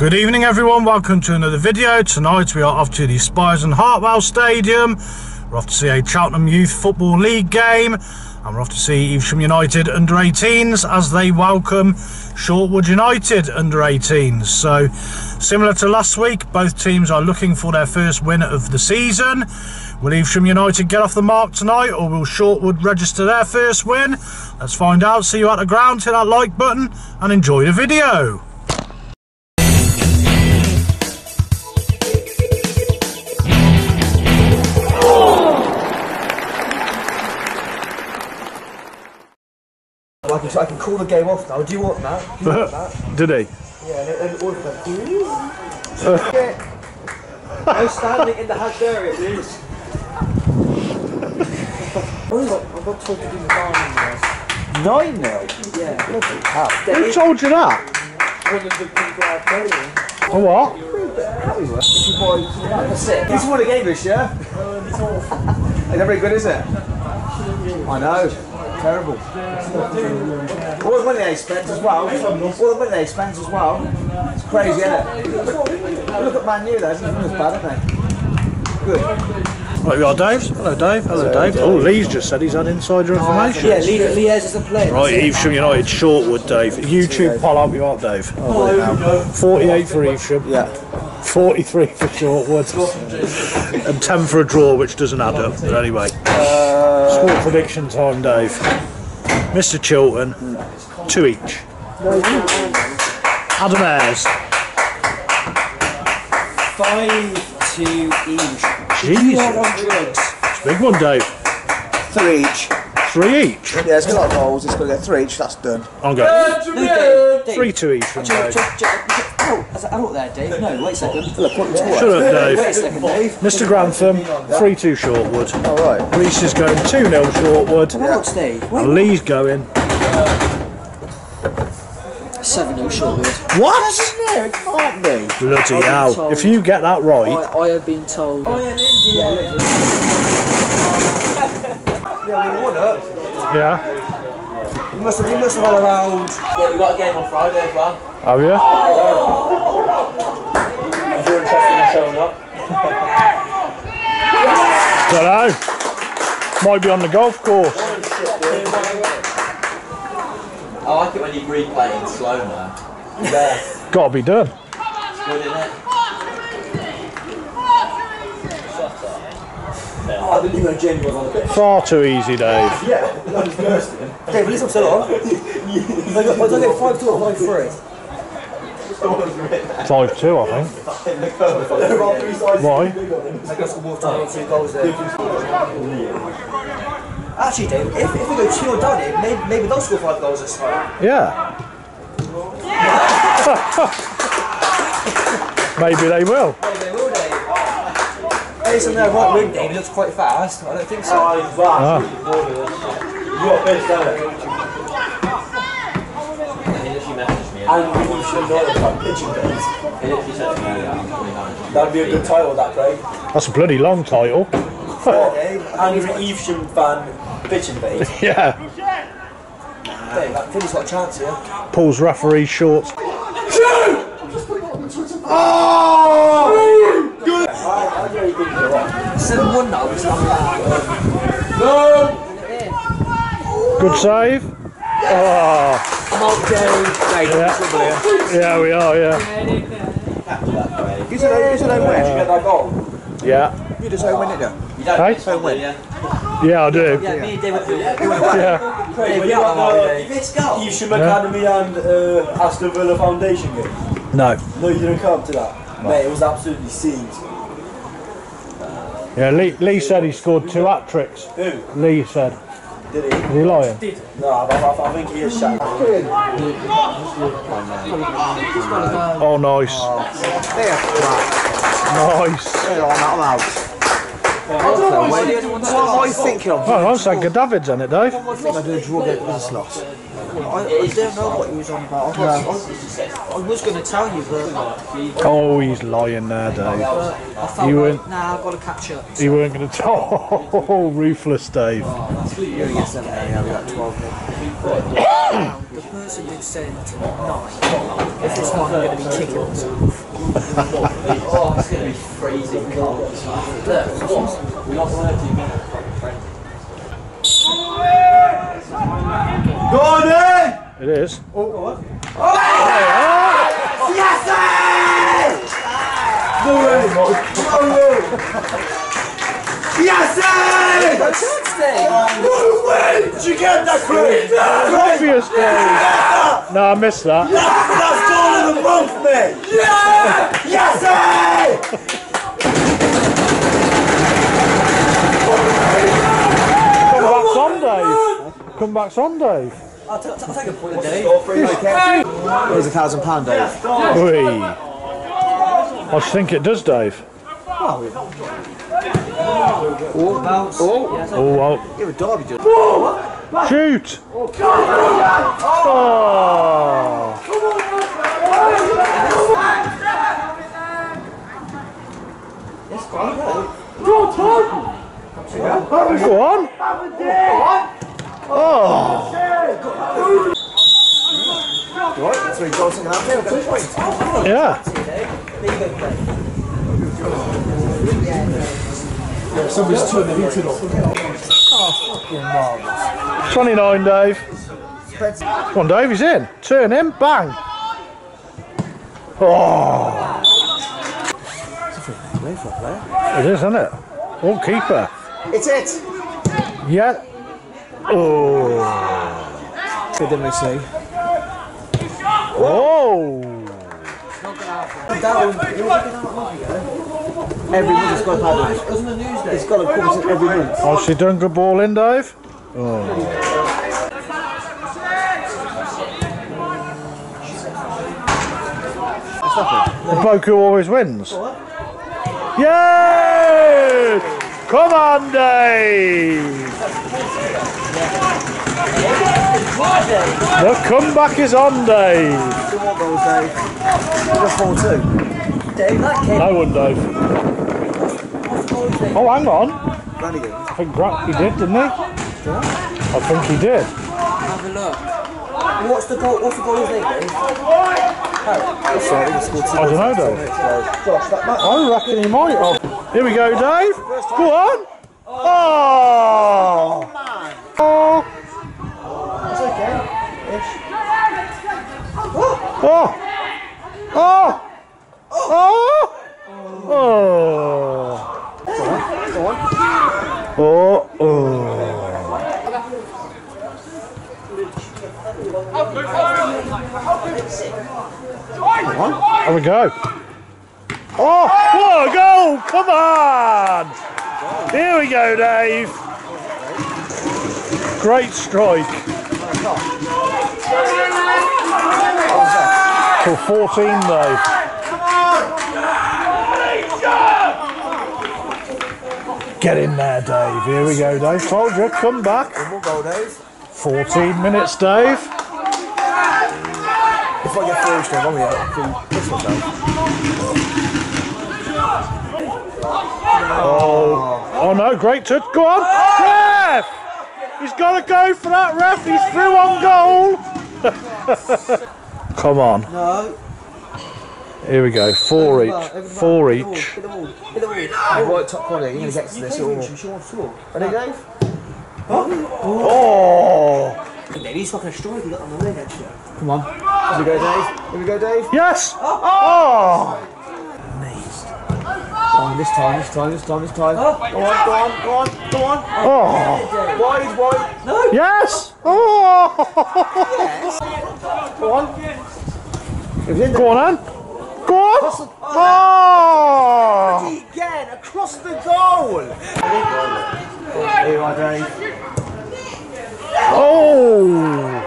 Good evening everyone, welcome to another video. Tonight we are off to the Spiers and Hartwell Stadium. We're off to see a Cheltenham Youth Football League game and we're off to see Evesham United under 18s as they welcome Shortwood United under 18s. So similar to last week, both teams are looking for their first win of the season. Will Evesham United get off the mark tonight or will Shortwood register their first win? Let's find out. See you at the ground, hit that like button and enjoy the video. Can, I can call the game off now. Do you want that? Do you want that? Did he? Yeah, and, and all of them. No standing in the hatched area, please. I've got, told to do the diamond 9 0. Yeah. Bloody hell. Who told you that? One of the people I've played For what? That's it. This is what a game is, yeah? Is that very good, is it? I know. Terrible. All the money they spent as well. All the money they spent as well. It's crazy, isn't it? Look, look at Man U, though. It's not as bad, aren't they? Good. Right, we are Dave. Hello, Dave. Hello, Dave. Oh, Lee's just said he's had insider information. Yeah, Lee, Liez is a player. Right, Evesham United, Shortwood, Dave. YouTube poll up you up, Dave. Oh, 48 for Evesham, Yeah. 43 for Shortwood, and 10 for a draw, which doesn't add up. But anyway, Uh, score prediction time, Dave. Mr. Chilton, two each. Adam Ayres, Five to each. Jesus, it's a big one, Dave. Three each. Three each. Yeah, it's got a lot of goals. It's got to get three each. That's done. I'm going No, Dave, Dave. three to each from Dave. Ch- ch- Oh, as an there, Dave. No, wait a second. Look, what Shut up, Wait a Dave. second, Dave. Mr. Grantham, 3 2 Shortwood. All right. Reese is going 2 0 Shortwood. Adults, Dave. Wait, And Lee's going. Seven no Shortwood. What? Yeah, it can't be. Bloody hell. If you get that right, I have been told. Yeah, we won it. yeah. You must have, you must have had around. Yeah, we got a game on Friday as well. Have you? If you're interested in showing up. Don't know. Might be on the golf course. I like it when you replay in slow mo. Gotta be done. It's good, isn't it? Oh, I didn't even know Jamie was on the pitch. Far too easy, Dave. Yeah. Dave, at least I'm still on. I got, I got 5 2 or 5 3. 5 2, I think. Why? I got some more time. Two goals there. Actually, Dave, if, if we go 2 0 down here, maybe, maybe they'll score 5 goals this time. Yeah. Maybe they will. Maybe they will, Dave. Based on their right wing, Dave, he looks quite fast. I don't think so. He literally messaged me. And we should know about pitching games. He literally said to me earlier, I'm 29. That'd be a good title, that, Craig. That's a bloody long title. Dave, and you're an Evesham fan, pitching bait. Yeah. Dave, I think he's got a chance here. Pulls referee shorts. Ah! Seven one now. It's not Good save. Oh, I'm out, Dave. yeah. Yeah, we are, yeah. You said, you said I win. Did you get that goal? Yeah. You just say win, didn't you? You don't Hey? miss one, do you? Yeah, I do. Yeah, me and Dave went through. Yeah. Dave, we out now, Dave. Evesham Academy and uh, Aston Villa Foundation game. No. No, you didn't come to that. Mate, it was absolutely seized. Yeah, Lee, Lee said he scored two hat tricks. Who? Lee said. Did he? Is he lying? No, I, I, I think he is shat. Oh, nice. There. Nice. There, I'm out. I'm out. What are you thinking of? Oh, I was saying David's on it, Dave. I think I did a draw against this loss. I, I don't know what he was on about. I was, I, I was going to tell you, but, Oh, he's lying there, Dave. I felt You like, weren't- nah, I've got to catch up. You weren't going to tell. Oh, ruthless Dave. You're gonna get 7 yeah, we got 12 The person who's saying to nine, if it's not going to be chickens. Oh, it's going to be freezing cold. Look, come on. We're not Go on then! It is. Oh, oh, oh! Yes! Yes! No way! Did you get that, Chris? Obvious, Dave. No, I missed that. That's goal of the month, mate! Yeah! Yes! Come Come back on, Dave. I'll, t- I'll take a point, Dave. Here's a thousand pound, Dave. Oi. I think it does, Dave. Bounce. Oh. oh, well. You're a derby, dude. Shoot! Oh! Go on! Right, that's three goals in that. We've got a point. Yeah. Twenty-nine, Dave. Come on, Dave. He's in. Turn him. Bang. Oh, it is, isn't it? Oh, keeper. It's it! Yeah. Oh. Good, didn't we see? Oh. Every month it's got to have it. Wasn't the news day? It's got to come to every month. Oh, she done good ball in, Dave. Oh. The bloke who always wins. Yay! Come on, Dave! The comeback is on, Dave. Two more goals, Dave. Just four two. Dave, that kid. No one, Dave. Oh, hang on. I think Gra- he did, didn't he? I think he did. Have a look. What's the goal? What's the goal name, Dave? Two I don't know. Dave. Josh, that match. I reckon he might have. Here we go, Dave. Go on. Oh. Oh. Oh. Oh. Oh. Oh. Oh. Oh. There we go. Oh, what a goal! Come on! Here we go, Dave. Great strike. For 14, Dave. Get in there, Dave. Here we go, Dave. Told you, come back. One more goal, Dave. 14 minutes, Dave. If I get straight, one we out. Dave. Oh no, great touch. Go on, ref! He's got to go for that ref. He's through on goal. Come on. No. Here we go. Four each. Four each. Hit the ball. Hit the ball. Right, top corner. You're going to get to this. All. She wants floor. Ready, Dave? Oh Dave, he's fucking strike. He got on the leg, actually. Come on. Here we go, Dave. Here we go, Dave. yes. Oh. oh! Come on, this time, this time, this time, this time. Oh. Go on, go on, go on, go on. Oh. Wide, wide. No. Yes. Oh. Go on. Go on, Anne. Go on. Oh. Again, across the goal. Here you are, Dave. Oh.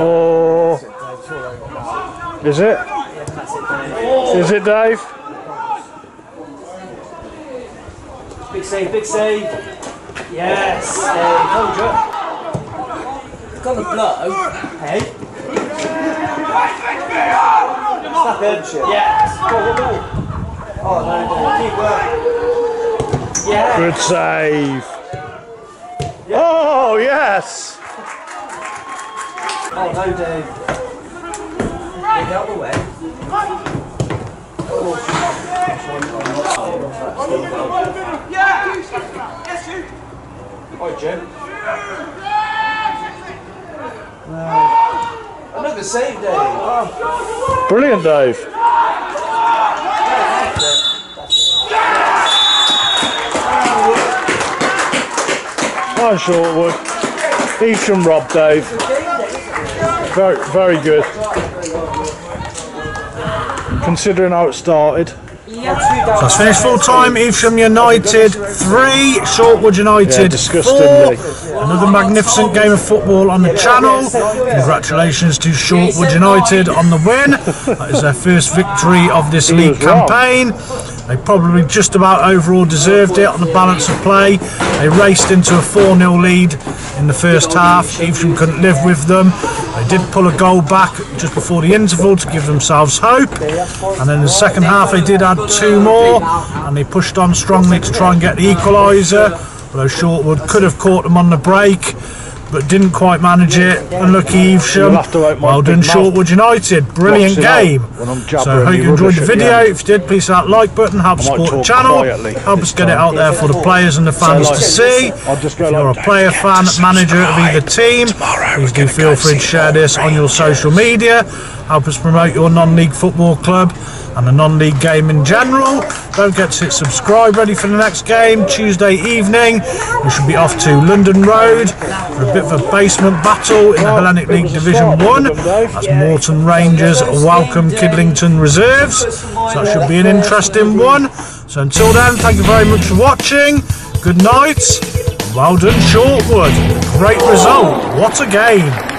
Oh. Is it? Is it, Dave? Big save, big save. Yes. Dave, hold you. gonna blow. Hey. Snap it. Yes. Oh, no, no, keep working. Yeah. Good save. Oh, yes. Oh, no, Dave. Get out of the way. Oh, Jim. Another save, Dave. Oh. Brilliant, Dave. Nice Shortwood. Rob, Dave. Very, very good. Considering how it started. So it's finished full time. Evesham United three, Shortwood United four. Another magnificent game of football on the channel. Congratulations to Shortwood United on the win. That is their first victory of this league campaign. They probably just about overall deserved it on the balance of play. They raced into a 4 0 lead in the first half. Evesham couldn't live with them. They did pull a goal back just before the interval to give themselves hope. And then in the second half, they did add two more and they pushed on strongly to try and get the equaliser. Although Shortwood could have caught them on the break. But didn't quite manage it. Unlucky Evesham. have to open my Well done. Shortwood United. Brilliant game. So hope you enjoyed the video. If you did, please hit that like button, help support the channel, help us get it out there for the players and the fans to see. If you're a player, fan, manager of either team, please do feel free to share this on your social media. Help us promote your non-league football club and the non-league game in general. Don't forget to hit subscribe. Ready for the next game Tuesday evening. We should be off to London Road for a bit of a basement battle in the Hellenic League Division One. That's Moreton Rangers welcome Kidlington Reserves. So that should be an interesting one. So until then, thank you very much for watching. Good night. Well done, Shortwood. Great result. What a game.